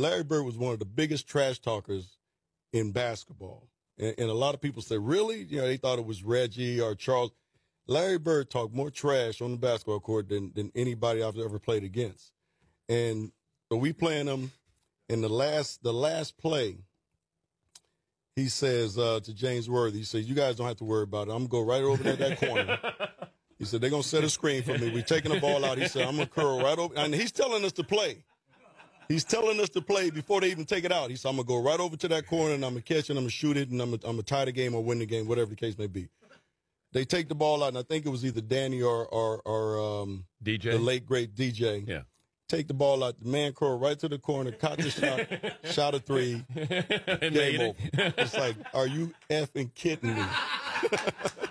Larry Bird was one of the biggest trash talkers in basketball. And, and a lot of people say, really? You know, they thought it was Reggie or Charles. Larry Bird talked more trash on the basketball court than, than anybody I've ever played against. And so we playing him in the last the last play. He says uh, to James Worthy, he says, "You guys don't have to worry about it. I'm gonna go right over there that corner." He said, "They're gonna set a screen for me. We're taking the ball out." He said, "I'm gonna curl right over," and he's telling us to play. He's telling us to play before they even take it out. He said, I'm going to go right over to that corner and I'm going to catch it, I'm going to shoot it, and I'm going to tie the game or win the game, whatever the case may be. They take the ball out, and I think it was either Danny or, or, or um, DJ, the late, great DJ. Yeah. Take the ball out, the man curl right to the corner, caught the shot, shot a three, game over. It's like, are you effing kidding me?